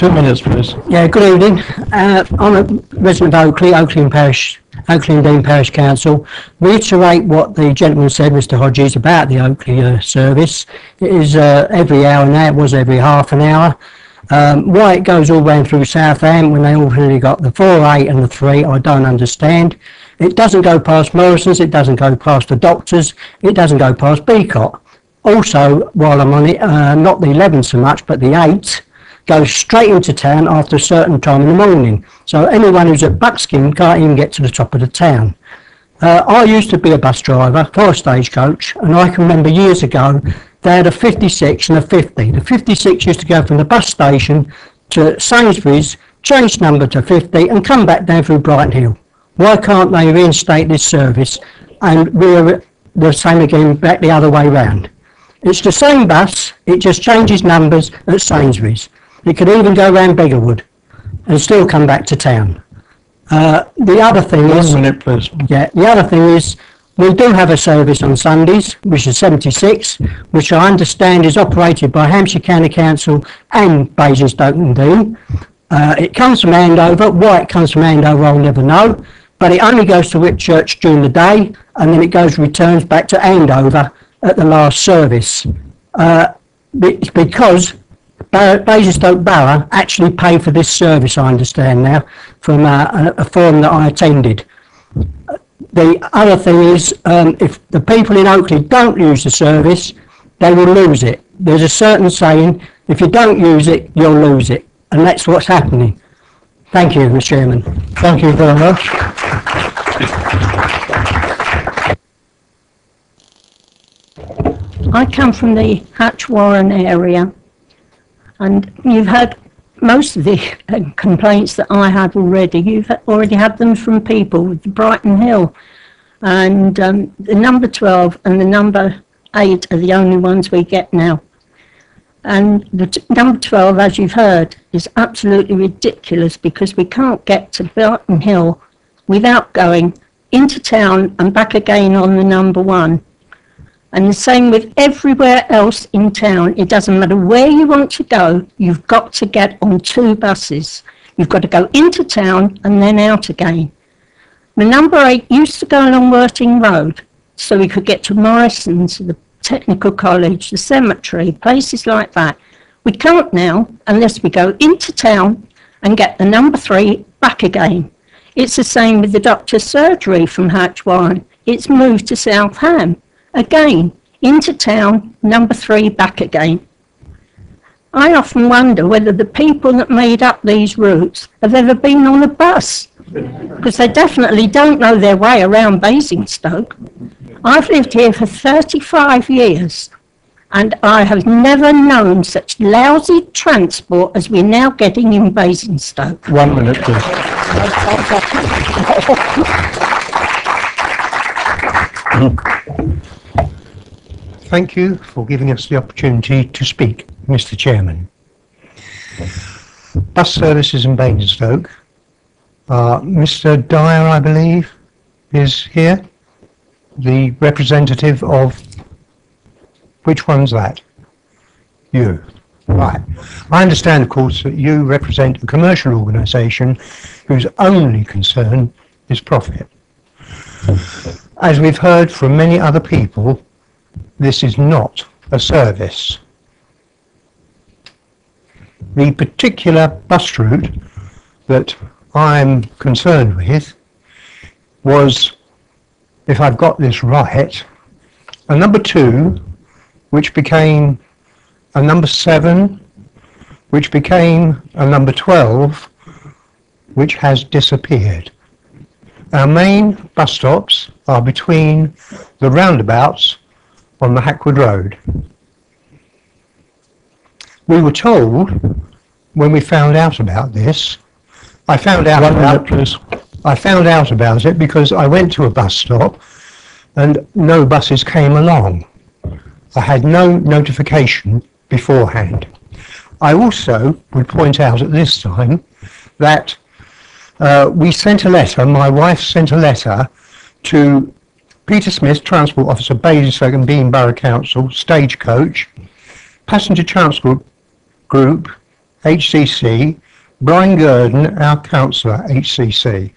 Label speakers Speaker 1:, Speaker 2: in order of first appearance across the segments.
Speaker 1: Two minutes, please.
Speaker 2: Yeah, good evening. Uh, I'm a resident of Oakley, Oakley and Parish, Oakley and Deane Parish Council. Reiterate what the gentleman said, Mr Hodges, about the Oakley uh, service. It is uh, every hour now, it was every half an hour. Um, why it goes all round through South Ham when they already got the 4, 8 and the 3, I don't understand. It doesn't go past Morrison's, it doesn't go past the doctors, it doesn't go past Beacott. Also, while I'm on it, uh, not the 11 so much, but the 8 goes straight into town after a certain time in the morning. So anyone who's at Buckskin can't even get to the top of the town. Uh, I used to be a bus driver for a stagecoach, and I can remember years ago they had a 56 and a 50. The 56 used to go from the bus station to Sainsbury's, change number to 50, and come back down through Brighton Hill. Why can't they reinstate this service and we're the same again back the other way round? It's the same bus, it just changes numbers at Sainsbury's. It could even go round Beggarwood and still come back to town. Uh, the other thing is,
Speaker 1: One minute, please.
Speaker 2: yeah, the other thing is, we do have a service on Sundays, which is 76, which I understand is operated by Hampshire County Council and Basingstoke and Deane. Uh, it comes from Andover. Why it comes from Andover, I'll never know. But it only goes to Whitchurch during the day, and then it goes returns back to Andover at the last service. Uh, because Basingstoke Borough actually pay for this service, I understand now, from uh, a, a forum that I attended. The other thing is, um, if the people in Oakley don't use the service, they will lose it. There's a certain saying, if you don't use it, you'll lose it. And that's what's happening. Thank you, Mr Chairman.
Speaker 1: Thank you very much.
Speaker 3: I come from the Hatch Warren area, and you've had most of the uh, complaints that I have already. You've already had them from people with Brighton Hill, and um, the number 12 and the number 8 are the only ones we get now. And the number 12, as you've heard, is absolutely ridiculous because we can't get to Brighton Hill without going into town and back again on the number one. And the same with everywhere else in town. It doesn't matter where you want to go, you've got to get on two buses. You've got to go into town and then out again. The number eight used to go along Worting Road, so we could get to Morrison's, the technical college, the cemetery, places like that. We can't now unless we go into town and get the number three back again. It's the same with the doctor's surgery from Hatch Warren. It's moved to South Ham. Again, into town, number three back again. I often wonder whether the people that made up these routes have ever been on a bus, because they definitely don't know their way around Basingstoke. I've lived here for 35 years, and I have never known such lousy transport as we're now getting in Basingstoke.
Speaker 1: One minute, please.
Speaker 4: Thank you for giving us the opportunity to speak, Mr Chairman. Bus services in Basingstoke. Uh, Mr Dyer, I believe, is here. The representative of, which one's that? You. Right. I understand, of course, that you represent a commercial organisation whose only concern is profit. As we've heard from many other people, this is not a service. The particular bus route that I'm concerned with was, if I've got this right, a number two, which became a number seven, which became a number 12, which has disappeared. Our main bus stops are between the roundabouts on the Hackwood Road. We were told when we found out about this, I found out
Speaker 1: One minute,
Speaker 4: about,
Speaker 1: please.
Speaker 4: I found out about it because I went to a bus stop and no buses came along. I had no notification beforehand. I also would point out at this time that uh, we sent a letter, my wife sent a letter to Peter Smith, Transport Officer, Basingstoke and Deane Borough Council, Stagecoach, Passenger Transport Group, HCC, Brian Gurdon, our councillor, HCC.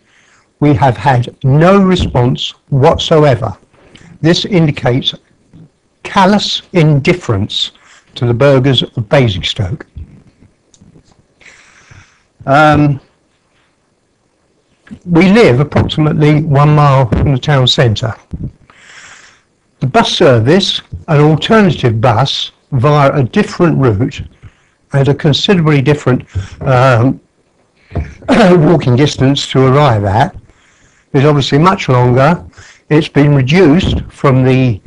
Speaker 4: We have had no response whatsoever. This indicates callous indifference to the burghers of Basingstoke. Um, we live approximately one mile from the town centre. The bus service, an alternative bus via a different route and a considerably different um, walking distance to arrive at, is obviously much longer. It's been reduced from the,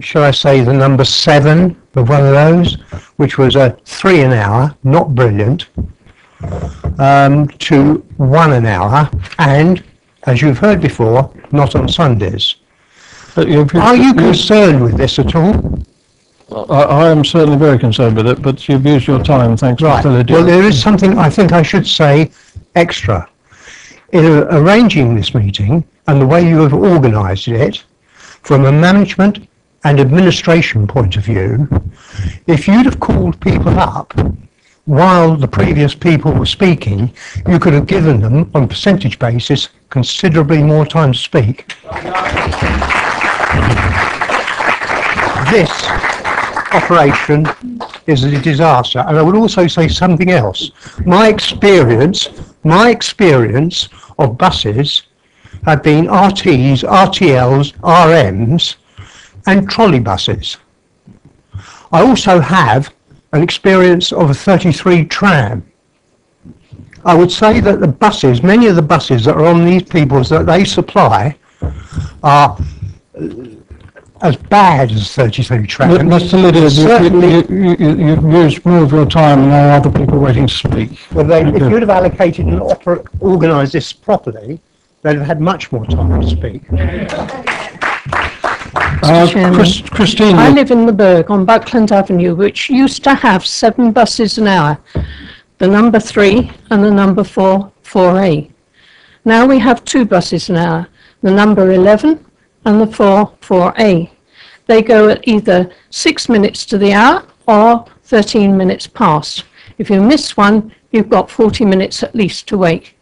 Speaker 4: shall I say, the number seven of one of those, which was a three an hour, not brilliant, um, to one an hour, and as you've heard before, not on Sundays. Are you concerned with this at all?
Speaker 1: I, I am certainly very concerned with it, but you've used your time, thanks,
Speaker 4: Right.
Speaker 1: Mr Lydia.
Speaker 4: Well, there is something I think I should say extra. In a- arranging this meeting and the way you have organised it, from a management and administration point of view, if you'd have called people up while the previous people were speaking, you could have given them, on percentage basis, considerably more time to speak. This operation is a disaster. And I would also say something else. My experience, my experience of buses have been RTs, RTLs, RMs and trolley buses. I also have an experience of a 33 tram. I would say that the buses, many of the buses that are on these people's that they supply are uh, as bad as 33 tram.
Speaker 1: M- Mr Lydia, you-
Speaker 4: Certainly-
Speaker 1: you, you, you, you've used more of your time and there are other people waiting to speak.
Speaker 4: Well, they, if you'd have allocated and oper- organised this properly, they'd have had much more time to speak.
Speaker 1: Uh, Chris- Christine,
Speaker 5: I live in the Berg on Buckland Avenue, which used to have seven buses an hour. The number three and the number four, 4A. Now we have two buses an hour, the number 11 and the 4, 4A. They go at either six minutes to the hour or 13 minutes past. If you miss one, you've got 40 minutes at least to wait.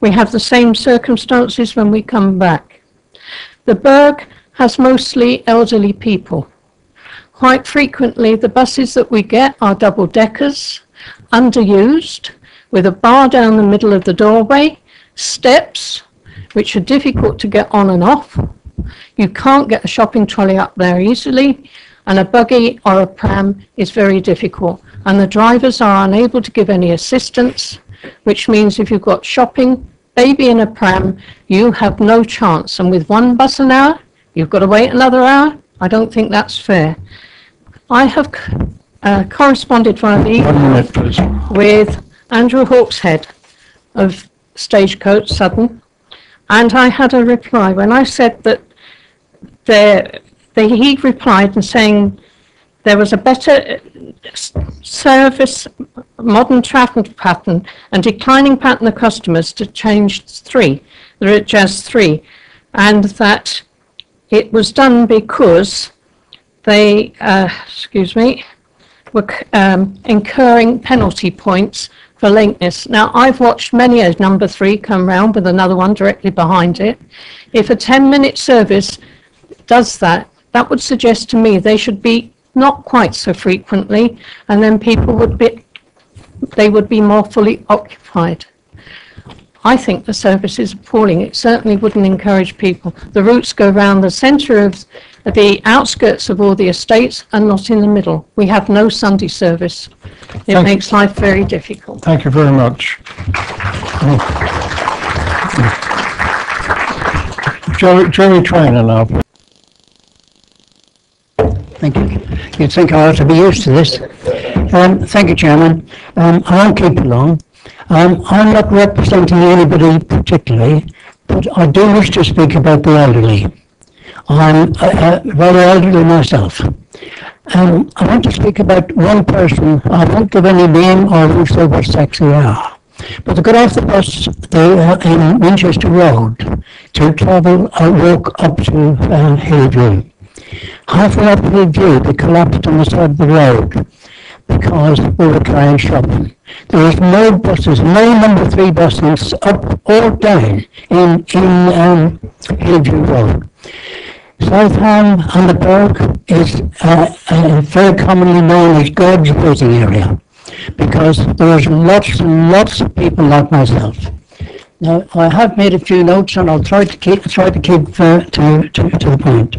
Speaker 5: We have the same circumstances when we come back. The Berg has mostly elderly people. Quite frequently, the buses that we get are double deckers, underused, with a bar down the middle of the doorway, steps, which are difficult to get on and off. You can't get a shopping trolley up there easily, and a buggy or a pram is very difficult. And the drivers are unable to give any assistance, which means if you've got shopping, baby in a pram, you have no chance. And with one bus an hour, you've got to wait another hour. I don't think that's fair. I have uh, corresponded via the
Speaker 1: one minute,
Speaker 5: with Andrew Hawkshead of Stagecoach Southern, and I had a reply when I said that there, they, he replied and saying there was a better uh, service, modern traffic pattern and declining pattern of customers to change three, the Jazz three, and that it was done because they, uh, excuse me, were um, incurring penalty points for lateness. Now, I've watched many a number three come round with another one directly behind it. If a 10-minute service does that, that would suggest to me they should be not quite so frequently, and then people would be, they would be more fully occupied. I think the service is appalling. It certainly wouldn't encourage people. The routes go round the centre of the outskirts of all the estates and not in the middle. We have no Sunday service. It
Speaker 1: Thank-
Speaker 5: makes life very difficult.
Speaker 1: Thank you very much. Jerry, Jerry Trainer now.
Speaker 2: Thank you. You'd think I ought to be used to this. Um, thank you, Chairman. Um, I won't keep you long. Um, I'm not representing anybody particularly, but I do wish to speak about the elderly. I'm uh, uh, very elderly myself. Um, I want to speak about one person. I won't give any name or who what sex they are. But they got off the bus they, uh, in Winchester Road to travel or walk up to uh, Hillview. Halfway up Hillview, they collapsed on the side of the road because they were carrying shopping. There is no buses, no number three buses up or down in, in, um, Hillview Road. South Ham and the Berg is, uh, uh, very commonly known as God's waiting area because there is lots and lots of people like myself. Now, I have made a few notes and I'll try to keep, try to keep, uh, to, to, to the point.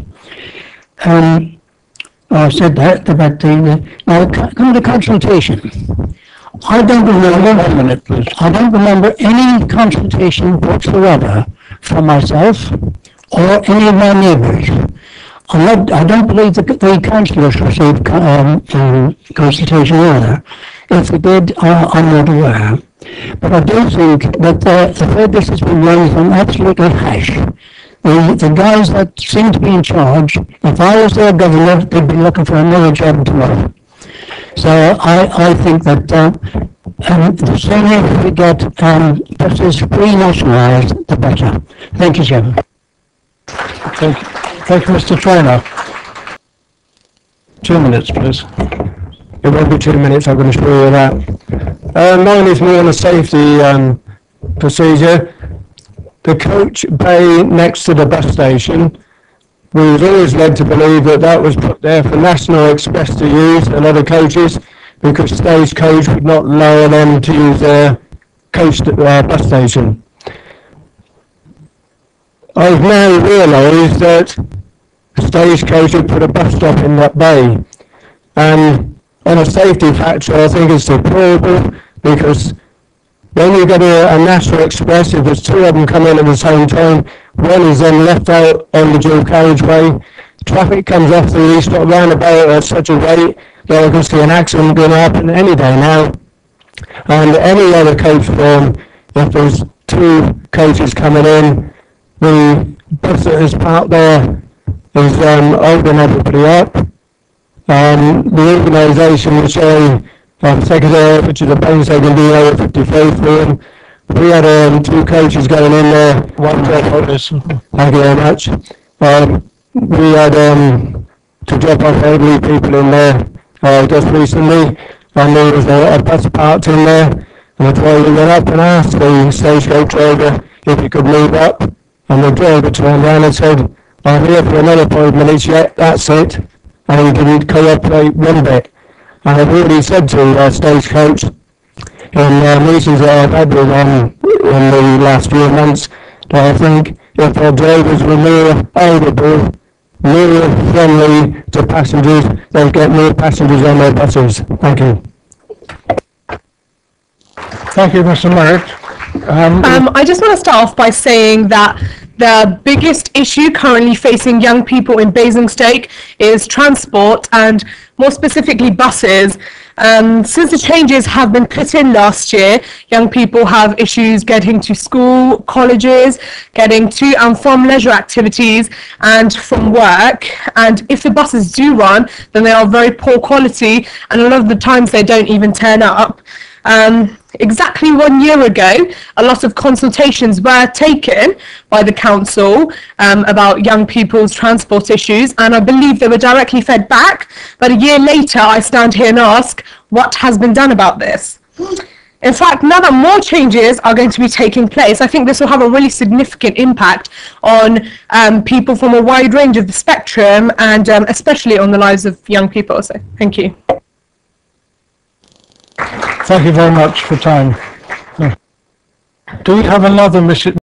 Speaker 2: Um, I said that about the, now, come to consultation. I don't remember.
Speaker 1: Minute, please.
Speaker 2: I don't remember any consultation whatsoever from myself or any of my neighbours. I'm not, I don't believe the, the councillors received, um, um, consultation either. If they did, I, I'm not aware. But I do think that the, the way this has been run is an absolutely hash. The, the guys that seem to be in charge, if I was their governor, they'd be looking for another job tomorrow. So I, I think that, uh, um, the sooner we get, um, buses re-nationalised, the better. Thank you, Chairman.
Speaker 1: Thank you, thank you, Mr Trainer. Two minutes, please.
Speaker 6: It won't be two minutes, I'm going to show you that. Uh, mine is more on a safety, um, procedure. The coach bay next to the bus station, we was always led to believe that that was put there for National Express to use and other coaches because Stagecoach would not allow them to use their bus station. I've now realised that Stagecoach had put a bus stop in that bay. And on a safety factor, I think it's deplorable because when you get a, a National Express, if there's two of them come in at the same time, one is then left out on the dual carriageway. Traffic comes off the east roundabout at such a rate that I can see an accident going to happen any day now. And any other coach form, if there's two coaches coming in, the bus that is parked there is um, holding everybody up. Um, the organisation was showing secretary, which is a can do over 55 for them. We had um, two coaches going in there, one drop off, thank you very much. Um, we had um, to drop off elderly people in there uh, just recently, and there was a, a bus parked in there. And the driver went up and asked the stagecoach driver if he could move up, and the driver turned around and said, I'm here for another five minutes yet, that's it. And he didn't cooperate one bit. And I've already said to uh, Stagecoach in uh, meetings that I've had with them in the last few months that I think if their drivers were more audible, more friendly to passengers, they'd get more passengers on their buses. Thank you.
Speaker 1: Thank you, Mr Merritt. Um,
Speaker 7: Um, I just want to start off by saying that the biggest issue currently facing young people in Basingstoke is transport and more specifically buses. Um, since the changes have been put in last year, young people have issues getting to school, colleges, getting to and from leisure activities and from work. And if the buses do run, then they are very poor quality and a lot of the times they don't even turn up. Um, exactly one year ago, a lot of consultations were taken by the council um, about young people's transport issues, and I believe they were directly fed back. But a year later, I stand here and ask, what has been done about this? In fact, now that more changes are going to be taking place, I think this will have a really significant impact on um, people from a wide range of the spectrum and um, especially on the lives of young people. So, thank you.
Speaker 1: Thank you very much for time. Do we have another Mrs